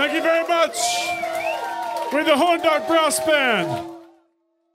Thank you very much. We're the Horn Dog Brass Band.